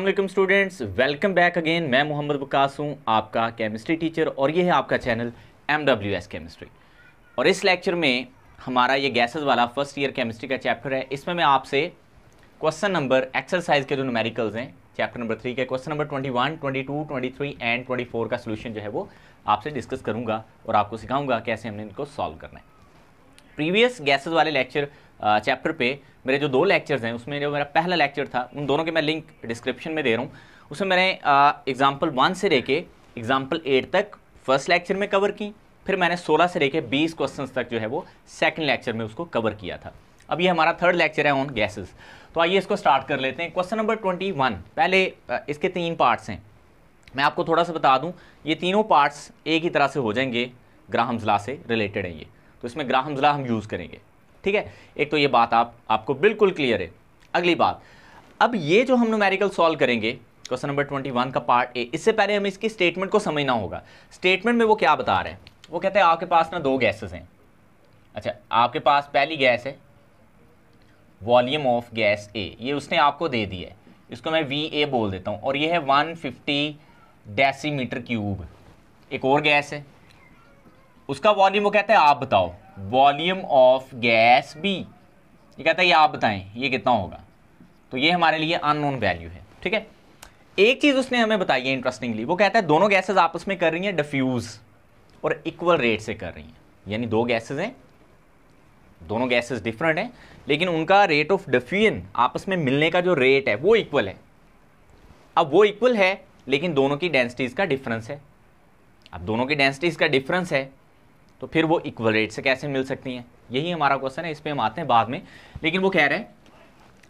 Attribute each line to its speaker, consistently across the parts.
Speaker 1: वालेकुम students, welcome back again. मैं मोहम्मद बकास हूँ, आपका केमिस्ट्री टीचर, और ये है आपका channel M W S chemistry और इस लेक्चर में हमारा ये गैसेस वाला फ़र्स्ट ईयर केमिस्ट्री का चैप्टर है। इसमें मैं आपसे क्वेश्चन नंबर एक्सरसाइज के जो न्यूमेरिकल्स हैं चैप्टर नंबर थ्री के question number twenty one twenty two twenty three and twenty four का सोल्यूशन जो है वो आपसे डिस्कस करूँगा और आपको सिखाऊँगा कैसे हमने इनको सॉल्व करना है। प्रीवियस गैसेज वाले लेक्चर चैप्टर पे मेरे जो दो लेक्चर्स हैं, उसमें जो मेरा पहला लेक्चर था, उन दोनों के मैं लिंक डिस्क्रिप्शन में दे रहा हूँ। उसमें मैंने एग्ज़ाम्पल वन से लेके एग्ज़ाम्पल एट तक फ़र्स्ट लेक्चर में कवर की, फिर मैंने सोलह से लेके बीस क्वेश्चन तक जो है वो सेकेंड लेक्चर में उसको कवर किया था। अब ये हमारा थर्ड लेक्चर है ऑन गैसेस तो आइए इसको स्टार्ट कर लेते हैं। क्वेश्चन नंबर ट्वेंटी वन पहले इसके तीन पार्ट्स हैं। मैं आपको थोड़ा सा बता दूँ, ये तीनों पार्ट्स एक ही तरह से हो जाएँगे ग्राहम्स से रिलेटेड हैं ये। तो इसमें ग्राहम्स हम यूज़ करेंगे। ठीक है? एक तो ये बात आप, आपको बिल्कुल क्लियर है। अगली बात, अब ये जो हम न्यूमेरिकल सॉल्व करेंगे क्वेश्चन नंबर ट्वेंटी वन का पार्ट ए इससे पहले हमें इसकी स्टेटमेंट को समझना होगा। स्टेटमेंट में वो क्या बता रहे हैं? वो कहते हैं, आपके पास ना दो गैसेस हैं। अच्छा आपके पास पहली गैस है वॉल्यूम ऑफ़ गैस ए ये उसने आपको दे दी है। इसको मैं वी ए बोल देता हूँ। और ये है वन फिफ्टी डेसीमीटर क्यूब एक और गैस है। उसका वॉल्यूम वो कहता है, आप बताओ। वॉल्यूम ऑफ़ गैस बी ये कहता है, ये आप बताएँ, ये कितना होगा? तो ये हमारे लिए अननोन वैल्यू है, ठीक है? एक चीज़ उसने हमें बताई है इंटरेस्टिंगली वो कहता है, दोनों गैसेज आपस में कर रही हैं डिफ्यूज़ और इक्वल रेट से कर रही हैं। यानी दो गैसेज हैं, दोनों गैसेज डिफरेंट हैं, लेकिन उनका रेट ऑफ़ डिफ्यूजन आपस में मिलने का जो रेट है, वो इक्वल है। अब वो इक्वल है, लेकिन दोनों की डेंसिटीज़ का डिफरेंस है। अब दोनों की डेंसिटीज़ का डिफरेंस है तो फिर वो इक्वल रेट से कैसे मिल सकती हैं? यही हमारा क्वेश्चन है, इस पर हम आते हैं बाद में। लेकिन वो कह रहे हैं,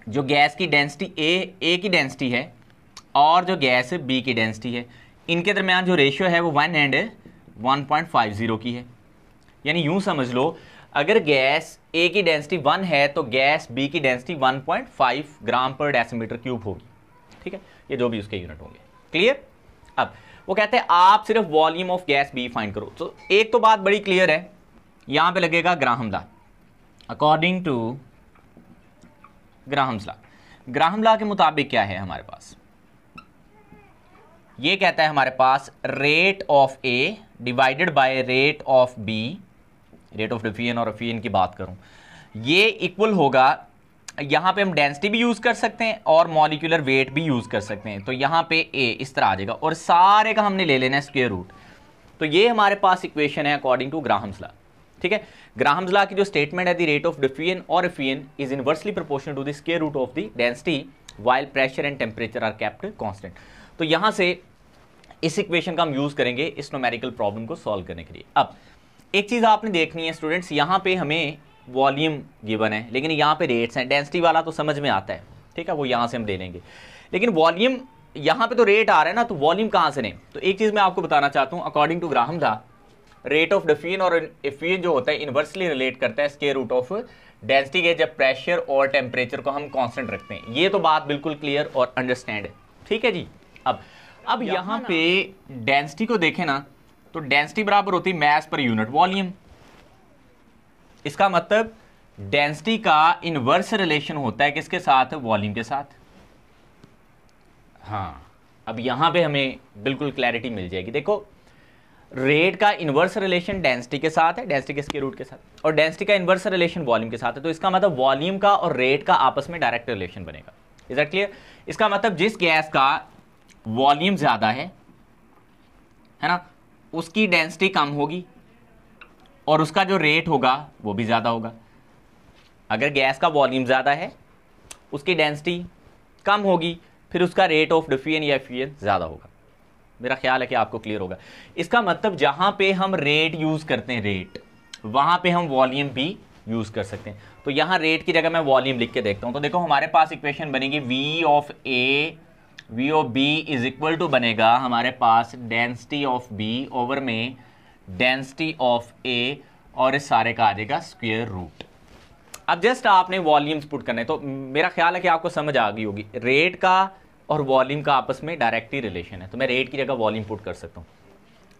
Speaker 1: जो गैस की डेंसिटी ए ए की डेंसिटी है, और जो गैस बी की डेंसिटी है, इनके दरमियान जो रेशियो है वो one and one point five zero की है। यानी यूँ समझ लो, अगर गैस ए की डेंसिटी वन है तो गैस बी की density one point five gram पर डेसीमीटर क्यूब होगी। ठीक है? ये जो भी उसके यूनिट होंगे। क्लियर अब वो कहते हैं, आप सिर्फ़ volume of gas B find करो। तो एक तो बात बड़ी क्लियर है, यहाँ पे लगेगा Graham according to Graham's law Graham के मुताबिक क्या है हमारे पास? ये कहता है हमारे पास rate of A divided by rate of B rate of diffusion और अफियन की बात करूँ, ये इक्वल होगा यहाँ पे हम डेंसिटी भी यूज़ कर सकते हैं और मॉलिकुलर वेट भी यूज़ कर सकते हैं। तो यहाँ पे ए इस तरह आ जाएगा और सारे का हमने ले लेना है स्क्वेयर रूट तो ये हमारे पास इक्वेशन है अकॉर्डिंग टू ग्राहम्स ला ठीक है? ग्राहम्स की जो स्टेटमेंट है द रेट ऑफ़ डिफ्यूजन और effusion is inversely proportional to the square root of the density while pressure and temperature are kept constant तो यहाँ से इस इक्वेशन का हम यूज़ करेंगे इस नोमेरिकल प्रॉब्लम को सॉल्व करने के लिए। अब, एक चीज़ आपने देखनी है स्टूडेंट्स यहाँ पे हमें वॉल्यूम गिवन है लेकिन यहाँ पे रेट्स हैं। डेंसिटी वाला तो समझ में आता है ठीक है? वो यहाँ से हम ले लेंगे। लेकिन वॉल्यूम यहाँ पे तो रेट आ रहा है ना तो वॉल्यूम कहाँ से नहीं तो एक चीज़ मैं आपको बताना चाहता हूँ according to Graham the rate of diffusion और इफिन जो होता है इन्वर्सली रिलेट करता है स्केयर रूट ऑफ़ डेंसिटी के जब प्रेशर और टेम्परेचर को हम कांस्टेंट रखते हैं। ये तो बात बिल्कुल क्लियर और अंडरस्टैंड है ठीक है जी? अब अब यहाँ पे डेंसिटी को देखें ना तो डेंसिटी बराबर होती है मैस पर यूनिट वॉल्यूम इसका मतलब डेंसिटी का इनवर्स रिलेशन होता है किसके साथ? वॉल्यूम के साथ। हाँ अब यहाँ पे हमें बिल्कुल क्लैरिटी मिल जाएगी। देखो रेट का इनवर्स रिलेशन डेंसिटी के साथ है डेंसिटी किसके रूट के साथ? और डेंसिटी का इनवर्स रिलेशन वॉल्यूम के साथ है तो इसका मतलब वॉल्यूम का और रेट का आपस में डायरेक्ट रिलेशन बनेगा। इज़ दैट क्लियर इसका मतलब जिस गैस का वॉल्यूम ज़्यादा है है ना, उसकी डेंसिटी कम होगी। और उसका जो रेट होगा, वो भी ज़्यादा होगा। अगर गैस का वॉल्यूम ज़्यादा है, उसकी डेंसिटी कम होगी, फिर उसका रेट ऑफ़ डिफियन या एफियन ज़्यादा होगा। मेरा ख्याल है कि आपको क्लियर होगा। इसका मतलब जहाँ पे हम रेट यूज़ करते हैं रेट वहाँ पे हम वॉल्यूम भी यूज़ कर सकते हैं। तो यहाँ रेट की जगह मैं वॉल्यूम लिख के देखता हूँ। तो देखो, हमारे पास इक्वेशन बनेगी V of A V of B is equal to बनेगा हमारे पास डेंसिटी ऑफ़ बी ओवर में डेंसिटी ऑफ़ ए और इस सारे का आ जाएगा स्क्वेयर रूट अब जस्ट आपने वॉल्यूम्स पुट करने तो मेरा ख्याल है कि आपको समझ आ गई होगी। रेट का और वॉल्यूम का आपस में डायरेक्टली रिलेशन है। तो मैं रेट की जगह वॉल्यूम पुट कर सकता हूँ।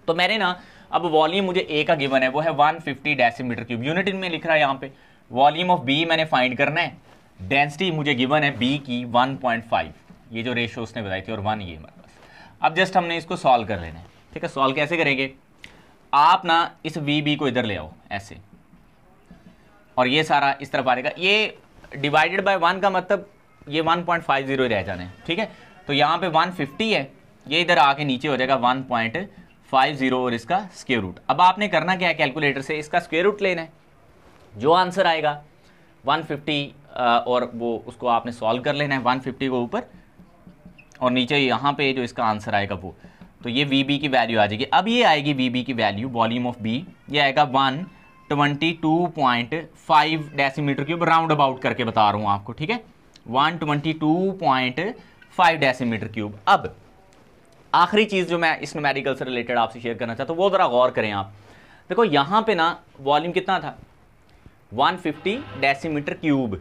Speaker 1: तो मैंने ना, अब वॉल्यूम मुझे ए का गिवन है, वो है 150 फिफ्टी डेसीमीटर क्यूब यूनिट इनमें लिख रहा है यहाँ पे। वॉल्यूम ऑफ़ बी मैंने फाइंड करना है। डेंसिटी मुझे गिवन है बी की 1.5 ये जो रेशो उसने बताई थी, और वन ये पास। अब जस्ट हमने इसको सॉल्व कर लेना है। ठीक है सॉल्व कैसे करेंगे? आप ना इस वी बी को इधर ले आओ, ऐसे। और ये सारा इस तरफ़ आ जाएगा। ये डिवाइडेड बाय वन का मतलब ये 1.50 रह जाने, ठीक है? तो यहाँ पे 150 है। ये इधर आके नीचे हो जाएगा 1.50 और इसका स्क्वेयर रूट अब आपने करना क्या है कैलकुलेटर से? इसका स्क्वेयर रूट लेना है। जो आंसर आएगा 150 और वो उसको आपने सॉल्व कर लेना है 150 को ऊपर। और नीचे यहाँ पे जो इसका आंसर आएगा वो। तो ये वी बी की वैल्यू आ जाएगी। अब ये आएगी वी बी की वैल्यू वॉल्यूम ऑफ़ बी ये आएगा one twenty two point five decimetre cube round about करके बता रहा हूँ आपको, ठीक है? One twenty two point five decimetre cube अब, आखिरी चीज़ जो मैं इस मेडिकल से रिलेटेड आपसे शेयर करना चाहता हूँ, वो ज़रा गौर करें आप। देखो, यहाँ पे ना वॉल्यूम कितना था? 150 डेसीमीटर क्यूब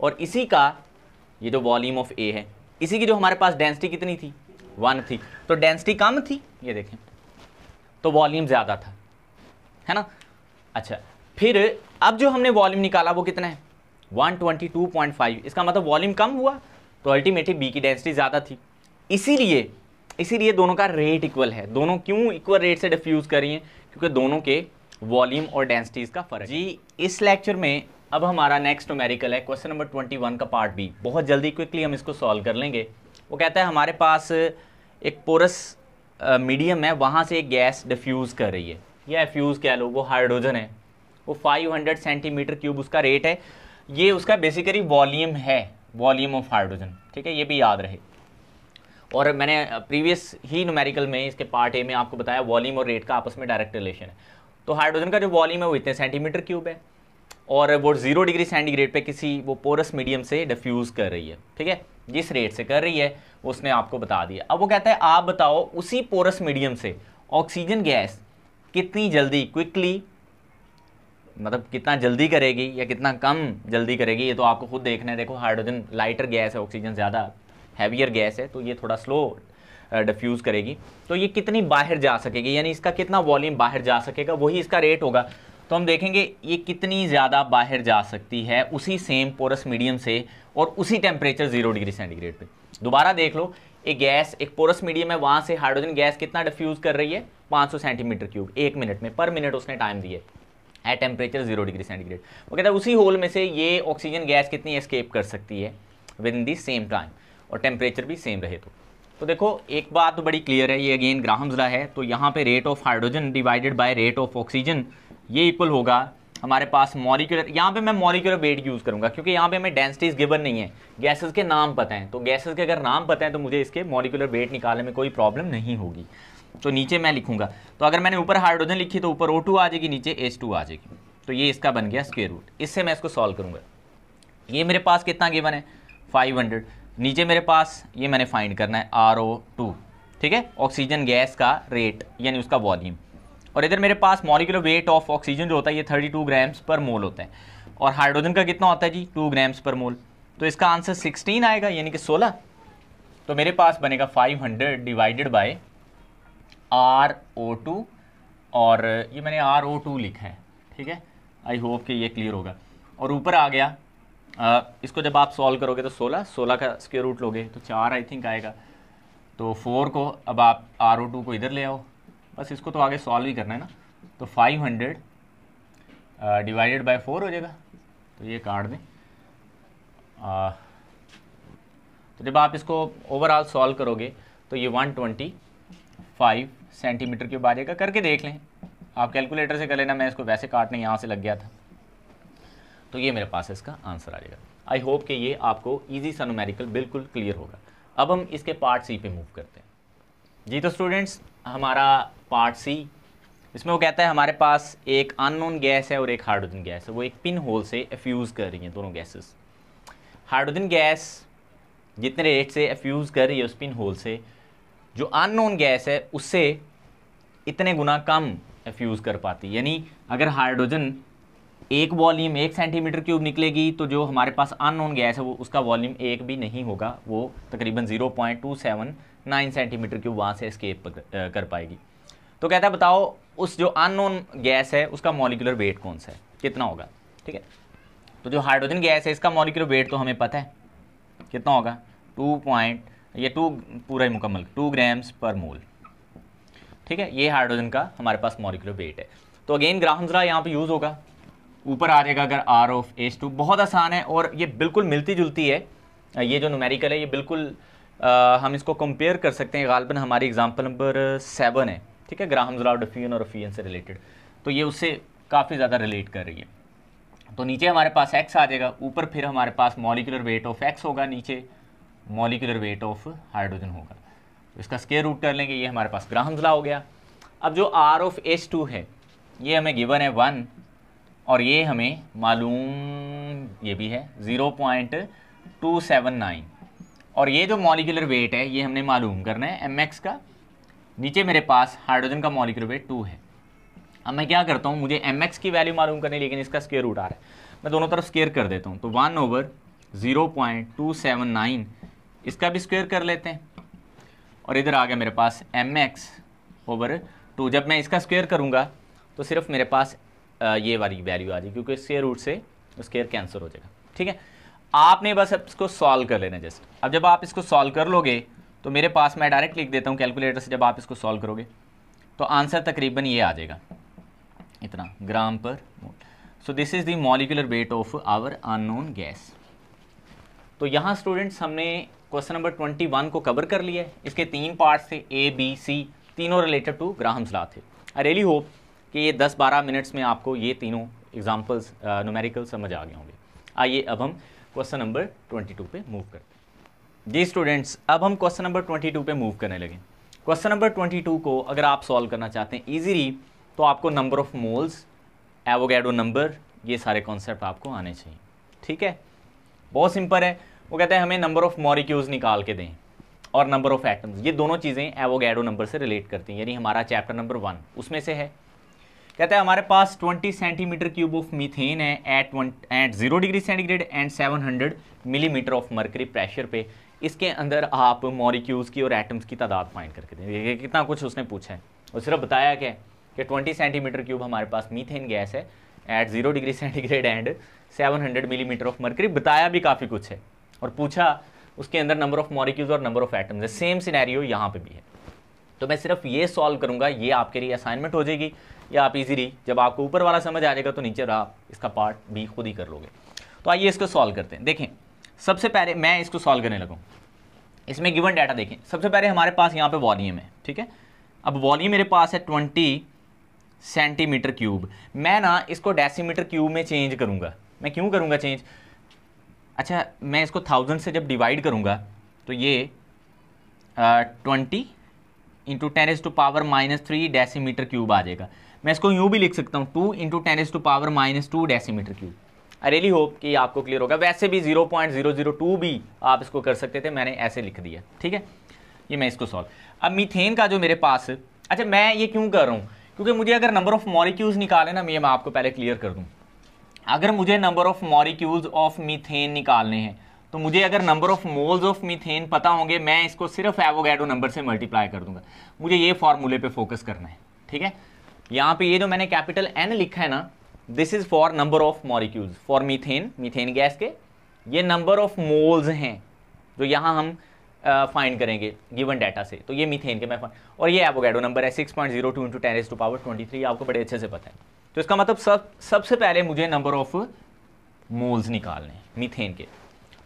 Speaker 1: और इसी का, ये जो वॉल्यूम ऑफ़ ए है, इसी की जो हमारे पास डेंसिटी कितनी थी? वन थी। तो डेंसिटी कम थी, ये देखें। तो वॉल्यूम ज़्यादा था, है ना? अच्छा फिर अब जो हमने वॉल्यूम निकाला वो कितना है? 122.5 इसका मतलब वॉल्यूम कम हुआ तो अल्टीमेटली बी की डेंसिटी ज़्यादा थी। इसीलिए इसीलिए दोनों का रेट इक्वल है। दोनों क्यों इक्वल रेट से डिफ्यूज़ कर रही हैं? क्योंकि दोनों के वॉल्यूम और डेंसिटीज़ का फ़र्क जी, इस लेक्चर में अब हमारा नेक्स्ट न्यूमेरिकल है क्वेश्चन नंबर ट्वेंटी वन का पार्ट बी बहुत जल्दी क्विकली हम इसको सॉल्व कर लेंगे। वो कहता है, हमारे पास एक पोरस मीडियम है, वहाँ से एक गैस डिफ्यूज़ कर रही है। या फ्यूज़ कह लो वो हाइड्रोजन है। वो 500 सेंटीमीटर क्यूब उसका रेट है। ये उसका बेसिकली वॉल्यूम है। वॉल्यूम ऑफ़ हाइड्रोजन ठीक है? ये भी याद रहे। और मैंने प्रीवियस ही न्यूमेरिकल में, इसके पार्ट ए में आपको बताया वॉल्यूम और रेट का आपस में डायरेक्ट रिलेशन है। तो हाइड्रोजन का जो वॉल्यूम है, वो इतने सेंटीमीटर क्यूब है। और वो ज़ीरो डिग्री सेंटीग्रेड पे किसी वो पोरस मीडियम से डिफ्यूज़ कर रही है। ठीक है? जिस रेट से कर रही है, उसने आपको बता दिया। अब वो कहता है, आप बताओ, उसी पोरस मीडियम से ऑक्सीजन गैस कितनी जल्दी क्विकली मतलब कितना जल्दी करेगी या कितना कम जल्दी करेगी, ये तो आपको खुद देखना है। देखो हाइड्रोजन लाइटर गैस है ऑक्सीजन ज़्यादा हैवियर गैस है तो ये थोड़ा स्लो डिफ्यूज़ करेगी। तो ये कितनी बाहर जा सकेगी, यानी इसका कितना वॉल्यूम बाहर जा सकेगा, वही इसका रेट होगा। तो हम देखेंगे, ये कितनी ज़्यादा बाहर जा सकती है, उसी सेम पोरस मीडियम से और उसी टेम्परेचर ज़ीरो डिग्री सेंटीग्रेड पे। दोबारा देख लो एक गैस, एक पोरस मीडियम है, वहाँ से हाइड्रोजन गैस कितना डिफ्यूज़ कर रही है? 500 सेंटीमीटर क्यूब एक मिनट में पर मिनट उसने टाइम दिए at temperature zero degree centigrade वो कहता है, उसी होल में से ये ऑक्सीजन गैस कितनी एस्केप कर सकती है? Within the same time और टेम्परेचर भी सेम रहे तो। तो देखो, एक बात तो बड़ी क्लियर है, ये अगेन ग्राहम्स है तो यहाँ पे rate of hydrogen divided by rate of oxygen ये इक्वल होगा हमारे पास मॉलिकुलर यहाँ पे मैं मॉलिकुलर वेट यूज़ करूँगा, क्योंकि यहाँ पे हमें डेंसिटीज गिवन नहीं है। गैसेस के नाम पता हैं। तो गैसेस के अगर नाम पता है तो मुझे इसके मॉलिकुलर वेट निकालने में कोई प्रॉब्लम नहीं होगी। तो नीचे मैं लिखूँगा। तो अगर मैंने ऊपर हाइड्रोजन लिखी तो ऊपर ओ आ जाएगी, नीचे एच आ जाएगी। तो ये इसका बन गया स्क्वेयर रूट इससे मैं इसको सॉल्व करूँगा। ये मेरे पास कितना गिवन है? फाइव नीचे मेरे पास ये मैंने फाइंड करना है आर ठीक है? ऑक्सीजन गैस का रेट यानी उसका वॉल्यूम और इधर मेरे पास मॉलिकुलर वेट ऑफ़ ऑक्सीजन जो होता है ये 32 ग्राम्स पर मोल होता है। और हाइड्रोजन का कितना होता है जी? 2 ग्राम्स पर मोल तो इसका आंसर 16 आएगा यानी कि 16 तो मेरे पास बनेगा 500 divided by R O two और ये मैंने आर ओ टू लिखा है ठीक है? आई होप कि ये क्लियर होगा। और ऊपर आ गया आ, इसको जब आप सॉल्व करोगे तो 16 16 का स्क्वेयर रूट लोगे तो चार आई थिंक आएगा। तो फोर को अब आप आर ओ टू को इधर ले आओ। बस इसको तो आगे सॉल्व ही करना है ना। तो 500 हंड्रेड डिवाइडेड बाय फोर हो जाएगा। तो ये काट दें आ, तो जब आप इसको ओवरऑल सॉल्व करोगे तो ये 125 सेंटीमीटर क्यूब आ जाएगा। करके देख लें। आप कैलकुलेटर से कर लेना मैं इसको वैसे काटने यहाँ से लग गया था। तो ये मेरे पास इसका आंसर आ जाएगा। आई होप कि ये आपको ईजी सा बिल्कुल क्लियर होगा। अब हम इसके पार्ट सी पे मूव करते हैं। जी तो स्टूडेंट्स हमारा पार्ट सी इसमें वो कहता है, हमारे पास एक अननोन गैस है और एक हाइड्रोजन गैस है। वो एक पिन होल से एफ्यूज़ कर रही हैं दोनों गैसेस हाइड्रोजन गैस जितने रेट से एफ्यूज़ कर रही है उस पिन होल से, जो अननोन गैस है, उससे इतने गुना कम एफ्यूज़ कर पाती यानी अगर हाइड्रोजन एक वॉल्यूम एक सेंटीमीटर क्यूब निकलेगी तो जो हमारे पास अननोन गैस है, वो उसका वॉल्यूम एक भी नहीं होगा, वो तकरीबन zero point two seven nine centimetre cube वहाँ से स्केप कर पाएगी। तो कहता है, बताओ, उस जो अननोन गैस है, उसका मॉलिकुलर वेट कौन सा है? कितना होगा? ठीक है? तो जो हाइड्रोजन गैस है, इसका मॉलिकुलर वेट तो हमें पता है। कितना होगा? टू पॉइंट ये टू पूरा ही मुकम्मल टू ग्राम्स पर मोल ठीक है? ये हाइड्रोजन का हमारे पास मॉलिकुलर वेट है। तो अगेन ग्राहमजरा यहाँ पर यूज़ होगा। ऊपर आ जाएगा अगर आर ऑफ़ एस टू बहुत आसान है और ये बिल्कुल मिलती जुलती है ये जो नुमेरिकल है ये बिल्कुल आ, हम इसको कंपेयर कर सकते हैं। गालबन हमारी एग्जांपल नंबर सेवन है ठीक है? ग्राहमजरा डफियन और अफियन से रिलेटेड तो ये उससे काफ़ी ज़्यादा रिलेट कर रही है। तो नीचे हमारे पास एक्स आ जाएगा ऊपर फिर हमारे पास मॉलिकुलर वेट ऑफ़ एक्स होगा नीचे मॉलिकुलर वेट ऑफ़ हाइड्रोजन होगा। तो इसका स्केयर रूट कर लेंगे ये हमारे पास ग्राहम ग्राहम्स हो गया। अब जो आर ऑफ़ एस टू है ये हमें गिवन है वन और ये हमें मालूम, ये भी है zero point two seven nine और ये जो मॉलिकुलर वेट है, ये हमने मालूम करना है एम एक्स का। नीचे मेरे पास हाइड्रोजन का मॉलिकुलर वेट टू है। अब मैं क्या करता हूँ, मुझे एम एक्स की वैल्यू मालूम करनी लेकिन इसका स्केयर रूट आ रहा है। मैं दोनों तरफ़ स्केयर कर देता हूँ। तो one over zero point two seven nine इसका भी स्क्वेयर कर लेते हैं। और इधर आ गया मेरे पास एम एक्स ओवर टू जब मैं इसका स्क्वेयर करूँगा तो सिर्फ़ मेरे पास ये वाली वैल्यू आ जाएगी क्योंकि स्क्वेयर रूट से स्क्वेयर कैंसिल हो जाएगा। ठीक है? आपने बस अब इसको सॉल्व कर लेना जस्ट। अब जब आप इसको सॉल्व कर लोगे तो मेरे पास मैं डायरेक्ट लिख देता हूँ कैलकुलेटर से जब आप इसको सॉल्व करोगे तो आंसर तकरीबन ये आ जाएगा। इतना ग्राम पर so this is the molecular weight of our unknown gas तो यहाँ स्टूडेंट्स हमने क्वेश्चन नंबर ट्वेंटी वन को कवर कर लिया है। इसके तीन पार्ट्स थे ए बी सी तीनों रिलेटेड टू ग्राहम्स लॉ थे। आई रियली होप कि ये 10-12 मिनट्स में आपको ये तीनों एग्जांपल्स न्यूमेरिकल समझ आ गए होंगे। आइए अब हम क्वेश्चन नंबर 22 पे मूव करते हैं। जी स्टूडेंट्स अब हम क्वेश्चन नंबर 22 पे मूव करने लगे। क्वेश्चन नंबर 22 को अगर आप सॉल्व करना चाहते हैं ईजीली तो आपको number of moles Avogadro number ये सारे कॉन्सेप्ट आपको आने चाहिए। ठीक है? बहुत सिंपल है। वो कहते हैं, हमें नंबर ऑफ़ मॉरिक्यूल्स निकाल के दें और नंबर ऑफ़ एटम्स ये दोनों चीज़ें एवोगैडो नंबर से रिलेट करती हैं। यानी हमारा चैप्टर नंबर वन उसमें से है। कहते हैं, हमारे पास 20 सेंटीमीटर क्यूब ऑफ़ मीथेन है at one at zero degree centigrade and 700 millimetre of mercury pressure पे। इसके अंदर आप मॉरिक्यूल्स की और एटम्स की तादाद फाइंड करके दें। कितना कुछ उसने पूछा है। और सिर्फ़ बताया क्या कि 20 सेंटीमीटर क्यूब हमारे पास मीथेन गैस है at zero degree centigrade and 700 millimetre of mercury बताया भी काफ़ी कुछ है। और पूछा, उसके अंदर नंबर ऑफ़ मॉलिक्यूल्स और नंबर ऑफ़ एटम्स है। सेम सिनेरियो यहाँ पे भी है। तो मैं सिर्फ़ ये सॉल्व करूँगा, ये आपके लिए असाइनमेंट हो जाएगी। या आप इजीली जब आपको ऊपर वाला समझ आ जाएगा तो नीचे आप इसका पार्ट भी खुद ही कर लोगे। तो आइए इसको सॉल्व करते हैं। देखें, सबसे पहले मैं इसको सॉल्व करने लगूँ। इसमें गिवन डाटा देखें। सबसे पहले हमारे पास यहाँ पे वॉल्यूम है, ठीक है? अब वॉल्यूम मेरे पास है ट्वेंटी सेंटीमीटर क्यूब मैं ना इसको डेसीमीटर क्यूब में चेंज करूँगा। मैं क्यों करूँगा चेंज अच्छा मैं इसको थाउज़ेंड से जब डिवाइड करूँगा तो ये twenty into ten is to power minus three decimetre cube आ जाएगा। मैं इसको यूँ भी लिख सकता हूँ two into ten is to power minus two decimetre cube I really hope कि आपको क्लियर होगा। वैसे भी zero point zero zero two भी आप इसको कर सकते थे, मैंने ऐसे लिख दिया। ठीक है? ये मैं इसको सॉल्व अब मीथेन का जो मेरे पास अच्छा मैं ये क्यों कर रहा हूँ? क्योंकि मुझे अगर नंबर ऑफ़ मॉलिक्यूल्स निकाले ना, मैं आपको पहले क्लियर कर दूँ। अगर मुझे number of molecules of methane निकालने हैं तो मुझे अगर number of moles of methane पता होंगे, मैं इसको सिर्फ़ एवोगैडो नंबर से मल्टीप्लाई कर दूँगा। मुझे ये फॉर्मूले पे फोकस करना है। ठीक है? यहाँ पे ये जो मैंने कैपिटल एन लिखा है ना this is for number of molecules for methane methane gas के। ये नंबर ऑफ़ मोल्स हैं जो यहाँ हम फाइंड uh, करेंगे गिवन डाटा से। तो ये मीथेन के मैं और ये एवोगैडो नंबर है six point zero two into ten to power twenty three आपको बड़े अच्छे से पता है। तो इसका मतलब सब सबसे पहले मुझे नंबर ऑफ़ मोल्स निकालने मीथेन के।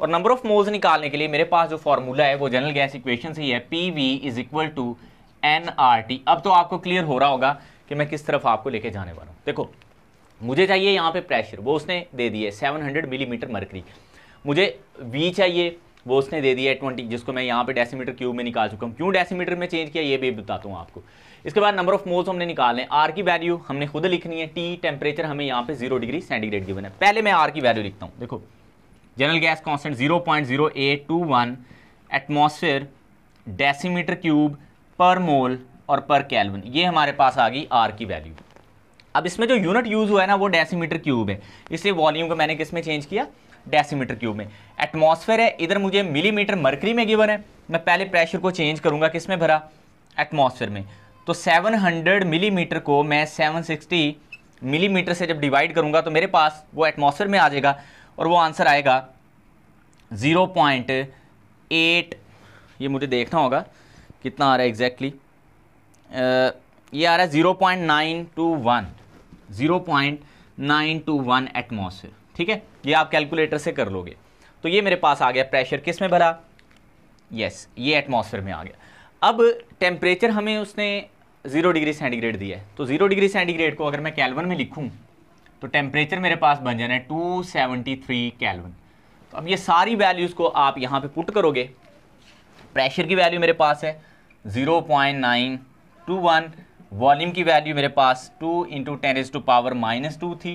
Speaker 1: और नंबर ऑफ़ मोल्स निकालने के लिए मेरे पास जो फॉर्मूला है वो जनरल गैस इक्वेशन से ही है P V is equal to N R T अब तो आपको क्लियर हो रहा होगा कि मैं किस तरफ़ आपको लेके जाने वाला हूँ। देखो, मुझे चाहिए यहाँ पे प्रेशर वो उसने दे दिए 700 मिलीमीटर मरकरी मुझे वी चाहिए, वो उसने दे दिया है ट्वेंटी जिसको मैं यहाँ पे डेसीमीटर क्यूब में निकाल चुका हूँ। क्यों डेसीमीटर में चेंज किया, ये भी बताता हूँ आपको। इसके बाद नंबर ऑफ़ मोल्स हमने निकालने आर की वैल्यू हमने खुद लिखनी है टी टेम्परेचर हमें यहाँ पे ज़ीरो डिग्री सेंटीग्रेड गिवन है। पहले मैं आर की वैल्यू लिखता हूँ, देखो general gas constant zero point zero eight two one atmosphere decimetre cube per mole और पर कैलवन ये हमारे पास आ गई आर की वैल्यू अब इसमें जो यूनिट यूज़ हुआ है ना, वो डेसीमीटर क्यूब है. इसलिए वॉल्यूम को मैंने किसमें चेंज किया? डेसीमीटर क्यूब में. एटमॉस्फेयर है, इधर मुझे मिलीमीटर मरकरी में गिवन है. मैं पहले प्रेशर को चेंज करूँगा किसमें भरा? एटमॉस्फेयर में. तो 700 मिलीमीटर mm को मैं 760 मिलीमीटर mm से जब डिवाइड करूँगा तो मेरे पास वो एटमॉस्फेयर में आ जाएगा और वो आंसर आएगा ज़ीरो पॉइंट एट ये मुझे देखना होगा कितना आ रहा है एग्जैक्टली ये आ रहा है zero point nine two one zero point nine two one atmosphere ठीक है? ये आप कैलकुलेटर से कर लोगे। तो ये मेरे पास आ गया प्रेशर किसमें भरा? यस yes, ये एटमॉस्फेयर में आ गया। अब टेम्परेचर हमें उसने ज़ीरो डिग्री सेंटीग्रेड दिया है। तो ज़ीरो डिग्री सेंटीग्रेड को अगर मैं कैलवन में लिखूँ तो टेम्परेचर मेरे पास बन जाना है टू सेवेंटी थ्री कैलवन तो अब ये सारी वैल्यूज़ को आप यहाँ पे पुट करोगे प्रेशर की वैल्यू मेरे पास है zero point nine two one volume की वैल्यू मेरे पास two into ten is to power minus two थी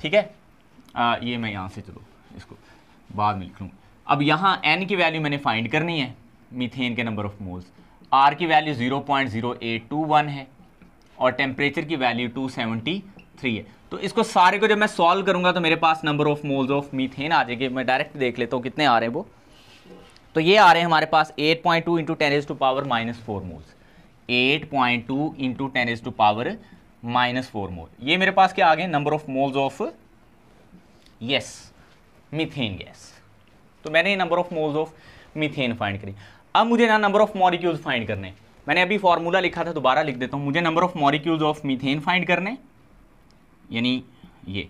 Speaker 1: ठीक है? आ, ये मैं यहाँ से चलो इसको बाद में लिख लूँ। अब यहाँ एन की वैल्यू मैंने फाइंड करनी है मीथेन के नंबर ऑफ़ मोल्स आर की value zero point zero eight two one है और टेम्परेचर की वैल्यू टू सेवेंटी थ्री है। तो इसको सारे को जब मैं सॉल्व करूँगा तो मेरे पास number of moles of methane आ जाएगी। मैं डायरेक्ट देख लेता हूँ कितने आ रहे हैं वो। तो ये आ रहे हैं हमारे पास eight point two into ten as to power minus four moles eight point two into ten as to power minus four mole ये मेरे पास क्या आ गए? Number of moles of yes methane gas तो मैंने number of moles of methane find करी। अब मुझे ना नंबर ऑफ़ मॉलिक्यूल्स फाइंड करने मैंने अभी फॉर्मूला लिखा था, दोबारा लिख देता हूँ। मुझे number of molecules of methane find करने यानी ये।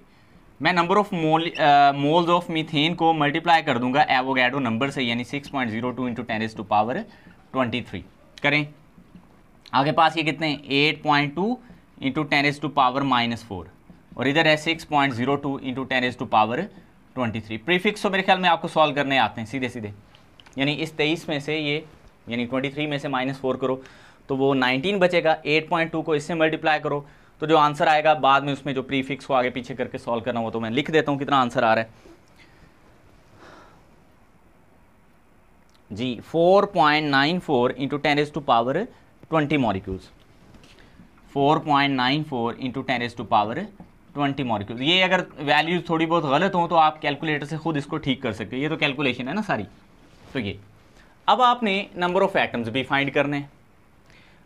Speaker 1: मैं number of mole moles of methane को मल्टीप्लाई कर दूँगा एवोगैडो नंबर से, यानी six point zero two into ten is to power twenty three करें। आगे पास ये कितने eight point two into ten is to power minus four और इधर है six point zero two into ten is to power twenty three prefix तो मेरे ख्याल में आपको सॉल्व करने आते हैं, सीधे सीधे. यानी इस तेईस में से ये, यानी ट्वेंटी थ्री में से माइनस फोर करो तो वो नाइनटीन बचेगा. एट पॉइंट टू को इससे मल्टीप्लाई करो तो जो आंसर आएगा, बाद में उसमें जो प्रीफिक्स को आगे पीछे करके सॉल्व करना हो तो मैं लिख देता हूँ कितना आंसर आ रहा है. जी four point nine four into ten as to power twenty molecules four point nine four into ten as to power twenty molecule ये अगर वैल्यूज़ थोड़ी बहुत गलत हो तो आप कैलकुलेटर से खुद इसको ठीक कर सकते हो। ये तो कैलकुलेशन है ना सारी? तो ये। अब आपने नंबर ऑफ़ एटम्स भी फाइंड करने हैं।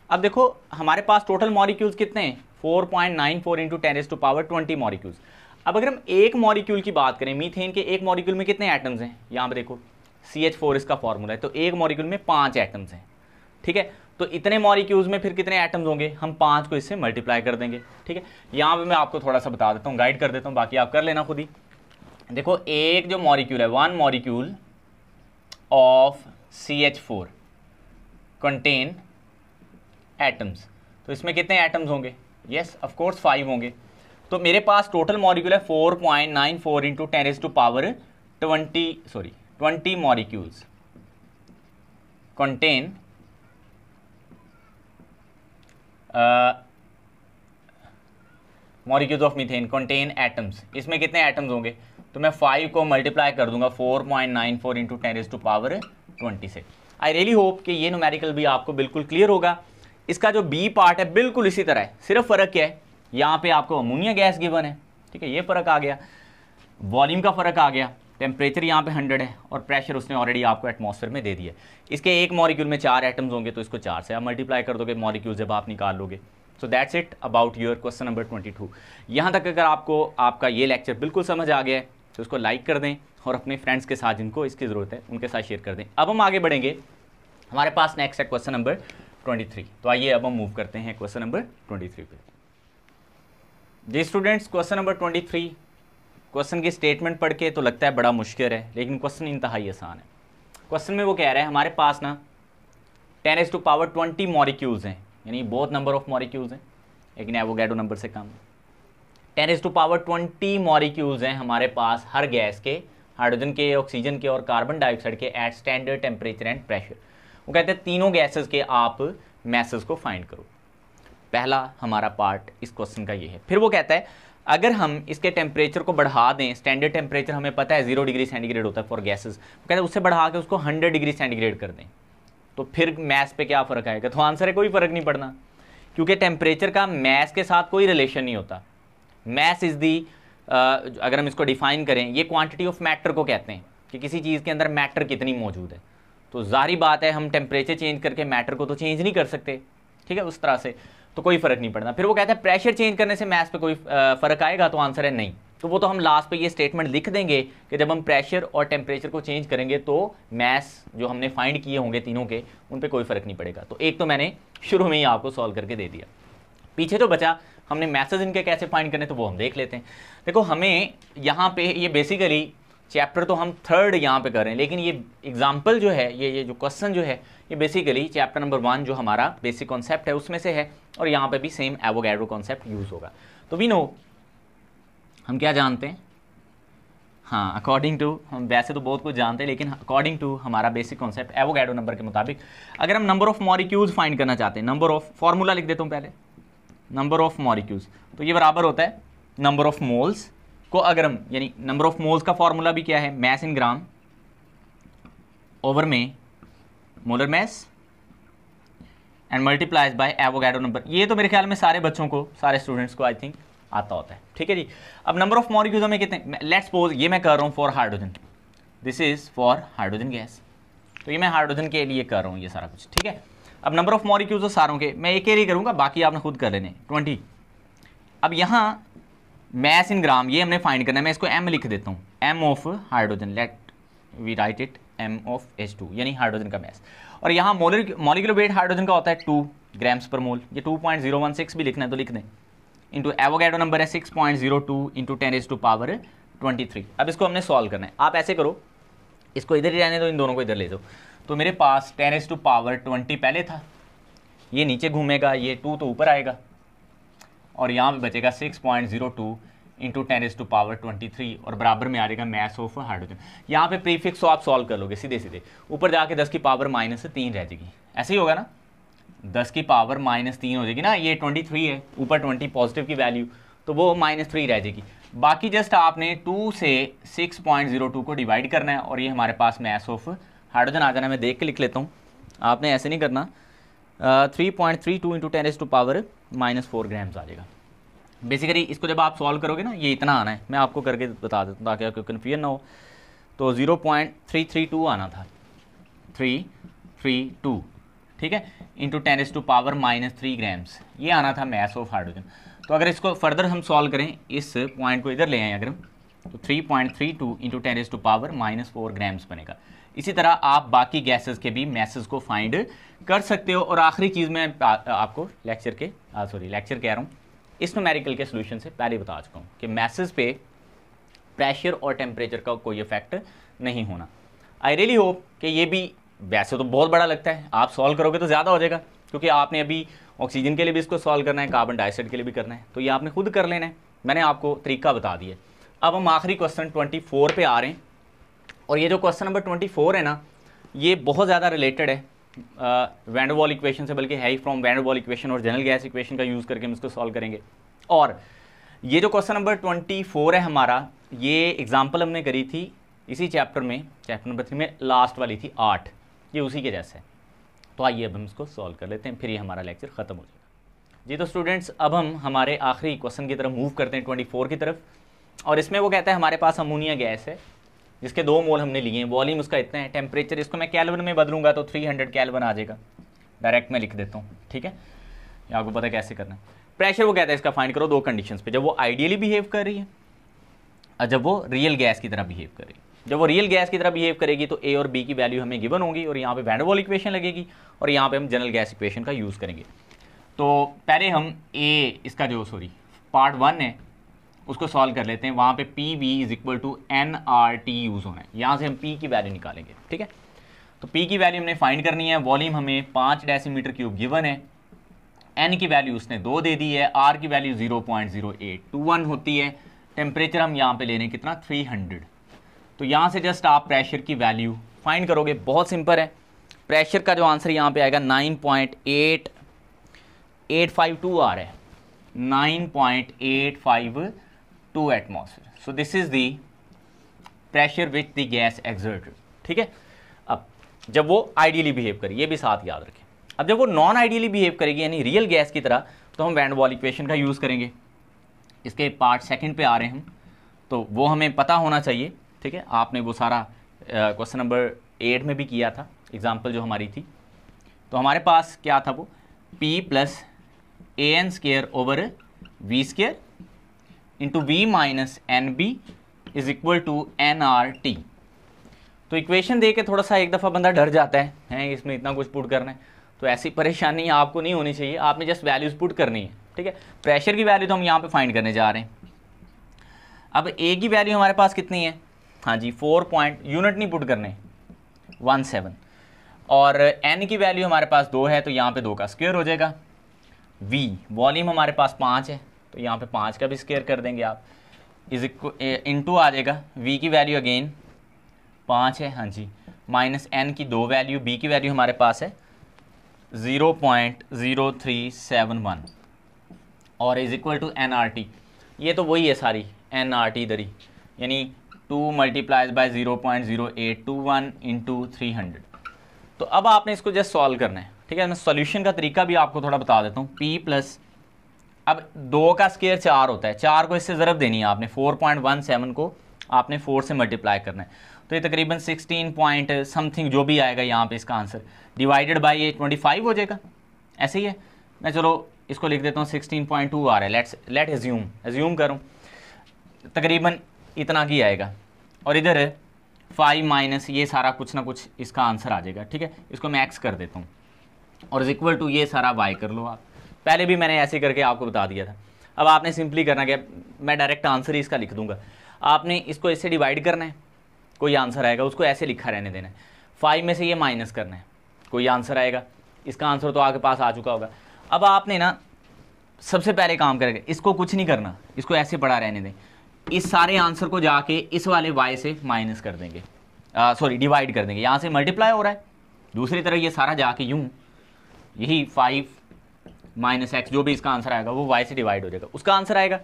Speaker 1: अब देखो, हमारे पास टोटल मॉलिक्यूल्स कितने हैं? Four point nine four into ten is to power twenty molecules अब अगर हम एक मॉलिक्यूल की बात करें मीथेन के एक मॉलिक्यूल में कितने एटम्स हैं? यहाँ पर देखो सी एच फोर इसका फॉर्मूला है तो एक मॉलिक्यूल में पाँच एटम्स हैं। ठीक है? तो इतने मॉलिक्यूल्स में फिर कितने एटम्स होंगे? हम पाँच को इससे मल्टीप्लाई कर देंगे, ठीक है? यहाँ पे मैं आपको थोड़ा सा बता देता हूँ गाइड कर देता हूँ, बाकी आप कर लेना खुद ही। देखो, एक जो मॉलिक्यूल है one molecule of C H four contain atoms तो इसमें कितने एटम्स होंगे? यस ऑफकोर्स फाइव होंगे। तो मेरे पास टोटल मॉलिक्यूल है four point nine four into ten as to power twenty sorry twenty molecules contain molecules of methane contain atoms इसमें कितने एटम्स होंगे? तो मैं फाइव को मल्टीप्लाई कर दूँगा four point nine four into ten is to power twenty से I really hope कि ये न्यूमेरिकल भी आपको बिल्कुल क्लियर होगा। इसका जो बी पार्ट है, बिल्कुल इसी तरह है। सिर्फ़ फ़र्क क्या है? यहाँ पे आपको अमोनिया गैस गिवन है। ठीक है, ये फ़र्क आ गया। वॉल्यूम का फ़र्क आ गया। टेम्परेचर यहाँ पे हंड्रेड है और प्रेशर उसने ऑलरेडी आपको एटमॉस्फेयर में दे दिया इसके एक मॉलिक्यूल में चार एटम्स होंगे तो इसको चार से आप मल्टीप्लाई कर दोगे मॉलिक्यूल जब आप निकाल लोगे। So that's it about your question number twenty two यहाँ तक अगर आपको आपका ये लेक्चर बिल्कुल समझ आ गया है तो इसको लाइक कर दें और अपने फ्रेंड्स के साथ जिनको इसकी ज़रूरत है, उनके साथ शेयर कर दें। अब हम आगे बढ़ेंगे। हमारे पास नेक्स्ट है क्वेश्चन नंबर ट्वेंटी थ्री तो आइए अब हम मूव करते हैं क्वेश्चन नंबर ट्वेंटी थ्री पे। जी students question number twenty three question की स्टेटमेंट पढ़ के तो लगता है बड़ा मुश्किल है, लेकिन क्वेश्चन इंतहाई आसान है। क्वेश्चन में वो कह रहा है, हमारे पास ना ten is to power twenty molecules हैं। यानी बहुत नंबर ऑफ़ मॉरिक्यूल्स हैं, लेकिन एवोगैडो नंबर से कम। Ten is to power twenty molecules हैं हमारे पास हर गैस के हाइड्रोजन के ऑक्सीजन के और कार्बन डाइऑक्साइड के at standard temperature and pressure वो कहते हैं, तीनों गैसेस के आप मैसेज को फाइंड करो। पहला हमारा पार्ट इस क्वेश्चन का ये है। फिर वो कहता है अगर हम इसके टेम्परेचर को बढ़ा दें स्टैंडर्ड टेम्परेचर हमें पता है ज़ीरो डिग्री सेंटीग्रेड होता है फॉर गैसेज कहते हैं उससे बढ़ा के उसको हंड्रेड डिग्री सेंटीग्रेड कर दें। तो फिर मैथ्स पे क्या फ़र्क आएगा? तो आंसर है कोई फ़र्क नहीं पड़ना। क्योंकि टेम्परेचर का मैथ्स के साथ कोई रिलेशन नहीं होता। मैथ्स इज़ दी अगर हम इसको डिफाइन करें, ये क्वांटिटी ऑफ़ मैटर को कहते हैं कि किसी चीज़ के अंदर मैटर कितनी मौजूद है। तो जारी बात है, हम टेम्परेचर चेंज करके मैटर को तो चेंज नहीं कर सकते। ठीक है, उस तरह से। तो कोई फ़र्क नहीं पड़ना फिर वो कहते हैं प्रेशर चेंज करने से मैथ्स पे कोई फ़र्क आएगा? तो आंसर है, नहीं। तो वो तो हम लास्ट पे ये स्टेटमेंट लिख देंगे कि जब हम प्रेशर और टेम्परेचर को चेंज करेंगे तो मैथ्स जो हमने फाइंड किए होंगे तीनों के, उन पर कोई फ़र्क नहीं पड़ेगा। तो एक तो मैंने शुरू में ही आपको सॉल्व करके दे दिया। पीछे जो बचा, हमने मैसेज इनके कैसे फाइंड करने तो वो हम देख लेते हैं। देखो, हमें यहाँ पे ये बेसिकली चैप्टर तो हम थर्ड यहाँ पे कर रहे हैं, लेकिन ये एग्ज़ाम्पल जो है, ये ये जो क्वेश्चन जो है, ये बेसिकली चैप्टर नंबर वन जो हमारा बेसिक कॉन्सेप्ट है, उसमें से है, और यहाँ पे भी सेम एवोगैड्रो कॉन्सेप्ट यूज़ होगा। तो वी नो हम क्या जानते हैं? हाँ अकॉर्डिंग टू हम वैसे तो बहुत कुछ जानते हैं, लेकिन अकॉर्डिंग टू हमारा बेसिक कॉन्सेप्ट एवोगैडो नंबर के मुताबिक, अगर हम नंबर ऑफ़ मॉरिक्यूल्स फाइंड करना चाहते हैं नंबर ऑफ़ फॉर्मूला लिख देता हूँ पहले। नंबर ऑफ़ मॉरिक्यूल्स तो ये बराबर होता है नंबर ऑफ़ मोल्स को अगर हम, यानी नंबर ऑफ़ मोल्स का फॉर्मूला भी क्या है? मैस इन ग्राम ओवर में molar mass and multiplies by Avogadro number ये तो मेरे ख्याल में सारे बच्चों को, सारे स्टूडेंट्स को आई थिंक आता होता है। ठीक है जी? अब नंबर ऑफ़ मॉलिक्यूल्स हमें कितने लेट्स सपोज़ ये मैं कर रहा हूँ for hydrogen this is for hydrogen gas तो ये मैं हाइड्रोजन के लिए कर रहा हूँ ये सारा कुछ, ठीक है? अब नंबर ऑफ़ तो सारों के, मैं एक ही करूँगा, बाकी आपने खुद कर लेने। ट्वेंटी अब यहाँ मैस इन ग्राम, ये हमने फाइंड करना है। मैं इसको एम लिख देता हूँ। M of hydrogen let we write it M of H two यानी हाइड्रोजन का मैस और यहाँ मोलिकुलर वेट हाइड्रोजन का होता है टू ग्राम्स पर मोल ये two point zero one six भी लिखना है तो लिख दें। इंटू एवोगैडो नंबर है six point zero two into ten as to power twenty three अब इसको हमने सॉल्व करना है। आप ऐसे करो, इसको इधर ही रहने दो, इन दोनों को इधर ले दो तो मेरे पास ten as to power twenty पहले था, ये नीचे घूमेगा, ये टू तो ऊपर आएगा। और यहाँ पे बचेगा six point zero two into ten as to power twenty three और बराबर में आ जाएगा मैस ऑफ़ हाइड्रोजन यहाँ पे प्रीफिक्स तो आप सॉल्व कर लोगे सीधे सीधे ऊपर जाके दस की पावर माइनस तीन रह जाएगी। ऐसे ही होगा ना? दस की पावर माइनस तीन हो जाएगी ना? ये ट्वेंटी थ्री है, ऊपर ट्वेंटी पॉजिटिव की वैल्यू तो वो माइनस थ्री रह जाएगी। बाकी जस्ट आपने टू से सिक्स पॉइंट ज़ीरो टू को डिवाइड करना है और ये हमारे पास मैस ऑफ़ हाइड्रोजन आ जाना मैं देख के लिख लेता हूँ। आपने ऐसे नहीं करना। Three point three two into ten is to power minus four grams आ जाएगा। बेसिकली इसको जब आप सॉल्व करोगे ना, ये इतना आना है। मैं आपको करके बता देता हूँ, ताकि आपको कन्फ्यूज़न ना हो। तो zero point three three two आना था। थ्री थ्री टू ठीक है? Into ten is to power minus three grams ये आना था मैस ऑफ़ हाइड्रोजन तो अगर इसको फर्दर हम सॉल्व करें, इस पॉइंट को इधर ले आए अगर हम तो three point three two into ten is to power minus four grams बनेगा। इसी तरह आप बाकी गैसेस के भी मैसेज को फाइंड कर सकते हो। और आखिरी चीज़ मैं आपको लेक्चर के सॉरी लेक्चर कह रहा हूँ। इस नोमेरिकल के सोल्यूशन से पहले बता चुका हूँ कि मैसेज पे प्रेशर और टेम्परेचर का कोई इफ़ेक्ट नहीं होना। आई रियली होप कि ये भी, वैसे तो बहुत बड़ा लगता है। आप सॉल्व करोगे तो ज़्यादा हो जाएगा, क्योंकि आपने अभी ऑक्सीजन के लिए भी इसको सॉल्व करना है कार्बन डाइऑक्साइड के लिए भी करना है। तो ये आपने खुद कर लेना है। मैंने आपको तरीका बता दिया। अब हम आखिरी क्वेश्चन ट्वेंटी फोर पे आ रहे हैं। और ये जो क्वेश्चन नंबर ट्वेंटी फोर है ना, ये बहुत ज़्यादा रिलेटेड है। वैंडरवॉल इक्वेशन से बल्कि है ही from van der Waal equation और जनरल गैस इक्वेशन का यूज़ करके हम इसको सॉल्व करेंगे। और ये जो क्वेश्चन नंबर ट्वेंटी फोर है हमारा, ये एग्ज़ाम्पल हमने करी थी इसी चैप्टर में चैप्टर नंबर थ्री में लास्ट वाली थी आठ। ये उसी के जैसे तो आइए अब हम इसको सॉल्व कर लेते हैं, फिर ये हमारा लेक्चर ख़त्म हो जाएगा। जी तो स्टूडेंट्स अब हम हमारे आखिरी क्वेश्चन की तरफ़ मूव करते हैं ट्वेंटी फोर की तरफ़। और इसमें वो कहता है, हमारे पास अमोनिया गैस है। जिसके दो मोल हमने लिए हैं। वॉल्यूम उसका इतना है टेम्परेचर इसको मैं कैलवन में बदलूँगा तो 300 कैलवन आ जाएगा। डायरेक्ट मैं लिख देता हूँ, ठीक है? आपको पता कैसे करना है। प्रेशर वो कहता है, इसका फाइंड करो दो कंडीशंस पे। जब वो आइडियली बिहेव कर रही है, और जब वो रियल गैस की तरह बिहेव कर रही है। जब वो रियल गैस की तरह बिहेव करेगी तो ए और बी की वैल्यू हमें गिवन होगी, और यहाँ पे वैंडरवॉल इक्वेशन लगेगी, और यहाँ पे हम जनरल गैस इक्वेशन का यूज़ करेंगे। तो पहले हम ए इसका जो सॉरी पार्ट वन है उसको सॉल्व कर लेते हैं। वहाँ पे P V is equal to N R T use होना है। यहाँ से हम पी की वैल्यू निकालेंगे, ठीक है? तो पी की वैल्यू हमने फाइंड करनी है। वॉल्यूम हमें पाँच डेसीमीटर क्यूब गिवन है। एन की वैल्यू उसने दो दे दी है। आर की value zero point zero eight two one होती है। टेम्परेचर हम यहाँ पे ले रहे हैं कितना? थ्री हंड्रेड तो यहाँ से जस्ट आप प्रेशर की वैल्यू फाइंड करोगे। बहुत सिंपल है। प्रेशर का जो आंसर यहाँ पे आएगा nine point eight eight five two are है। Nine point eight five two atmosphere so this is the pressure with the gas exerted ठीक है? अब, जब वो आइडियली बिहेव करे ये भी साथ याद रखें। अब जब वो नॉन आइडियली बिहेव करेगी, यानी रियल गैस की तरह तो हम वैंड वॉल इक्वेशन का यूज़ करेंगे। इसके पार्ट सेकंड पे आ रहे हैं हम। तो वो हमें पता होना चाहिए, ठीक है? आपने वो सारा क्वेश्चन नंबर एट में भी किया था एग्ज़ाम्पल जो हमारी थी। तो हमारे पास क्या था वो? P plus A N square over V square into V minus N B is equal to N R T तो इक्वेशन दे के थोड़ा सा एक दफ़ा बंदा डर जाता है, हैं, इसमें इतना कुछ पुट करना है। तो ऐसी परेशानी आपको नहीं होनी चाहिए, आपने जस्ट वैल्यूज़ पुट करनी है, ठीक है? प्रेशर की वैल्यू तो हम यहाँ पे फाइंड करने जा रहे हैं। अब ए की वैल्यू हमारे पास कितनी है? हाँ जी फोर पॉइंट यूनिट नहीं पुट करने वन सेवन और एन की वैल्यू हमारे पास दो है तो यहाँ पे दो का स्क्वेयर हो जाएगा। वी वॉल्यूम हमारे पास पाँच है। तो यहाँ पे पाँच का भी स्केयर कर देंगे आप। इज़ इंटू आ जाएगा। वी की वैल्यू अगेन पाँच है हाँ जी। माइनस एन की दो वैल्यू बी की वैल्यू हमारे पास है। Zero point zero three seven one और is equal to N R T ये तो वही है सारी एन आर टी इधर ही यानी two multiplies by zero point zero eight two one into three hundred तो अब आपने इसको जस्ट सॉल्व करना है। ठीक है, मैं सॉल्यूशन का तरीका भी आपको थोड़ा बता देता हूँ। पी प्लस अब दो का स्केयर चार होता है। चार को इससे ज़रब देनी है आपने। फोर पॉइंट वन सेवन को आपने फोर से मल्टीप्लाई करना है। तो ये तकरीबन सिक्सटीन पॉइंट समथिंग जो भी आएगा यहाँ पे इसका आंसर डिवाइडेड बाई ये ट्वेंटी फाइव हो जाएगा। ऐसे ही है। मैं चलो इसको लिख देता हूँ सिक्सटीन पॉइंट टू आ रहा है। लेट्स लेट एज्यूम एज्यूम करूँ। तकरीबन इतना की आएगा। और इधर फाइव माइनस ये सारा कुछ ना कुछ इसका आंसर आ जाएगा। ठीक है? इसको मैं एक्स कर देता हूँ। और इज़ इक्वल टू ये सारा वाई कर लो आप। पहले भी मैंने ऐसे करके आपको बता दिया था। अब आपने सिंपली करना क्या मैं डायरेक्ट आंसर ही इसका लिख दूँगा। आपने इसको इससे डिवाइड करना है, कोई आंसर आएगा, उसको ऐसे लिखा रहने देना है। फाइव में से ये माइनस करना है, कोई आंसर आएगा। इसका आंसर तो आपके पास आ चुका होगा। अब आपने ना सबसे पहले काम करेंगे, इसको कुछ नहीं करना, इसको ऐसे पड़ा रहने दें। इस सारे आंसर को जाके इस वाले वाई से माइनस कर देंगे। सॉरी डिवाइड कर देंगे। यहाँ से मल्टीप्लाई हो रहा है। दूसरी तरह ये सारा जाके यूँ, यही फाइव माइनस एक्स जो भी इसका आंसर आएगा, वो वाई से डिवाइड हो जाएगा। उसका आंसर आएगा।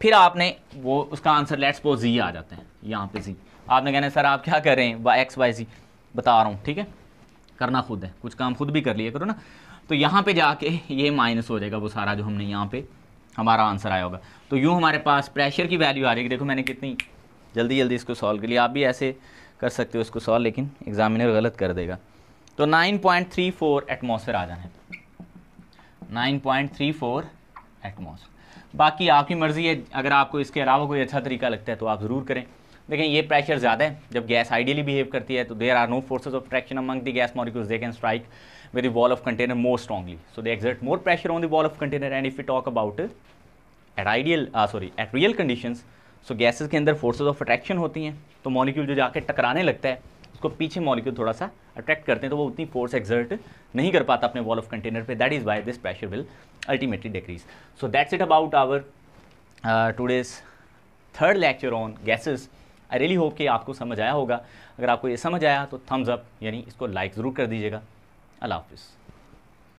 Speaker 1: फिर आपने वो, उसका आंसर लेट्स सपोज़ जी आ जाते हैं, यहाँ पे जी आपने कहना है, सर, आप क्या कर रहे हैं? एक्स वाई जी बता रहा हूँ, ठीक है? करना खुद है। कुछ काम खुद भी कर लिया करो ना। तो यहाँ पे जाके ये माइनस हो जाएगा वो सारा जो हमने यहाँ पे, हमारा आंसर आया होगा। तो यूँ हमारे पास प्रेशर की वैल्यू आ है। देखो मैंने कितनी जल्दी जल्दी इसको सॉल्व कर लिया आप भी ऐसे कर सकते हो इसको सॉल्व लेकिन एग्जामिनर गलत कर देगा। तो 9.34 एटमॉस्फेयर आ जाना है। 9.34 एटमॉस बाकी आपकी मर्ज़ी है, अगर आपको इसके अलावा कोई अच्छा तरीका लगता है तो आप ज़रूर करें। देखें, ये प्रेशर ज़्यादा है, जब गैस आइडियली बिहेव करती है तो there are no forces of traction among the gas molecules they can strike with the wall of container more strongly so they exert more pressure on the wall of container and if you talk about at ideal sorry at real condition so gases के अंदर forces of attraction होती हैं तो molecule जो जाकर टकराने लगता है उसको पीछे मॉलिक्यूल थोड़ा सा अट्रैक्ट करते हैं तो वो उतनी फोर्स एक्जर्ट नहीं कर पाता अपने वॉल ऑफ़ कंटेनर पे. That is why this pressure will ultimately decrease so that's it about our today's third lecture on gases I really hope कि आपको समझ आया होगा. अगर आपको ये समझ आया तो थम्स अप यानी इसको लाइक ज़रूर कर दीजिएगा. अल्लाह हाफिज़.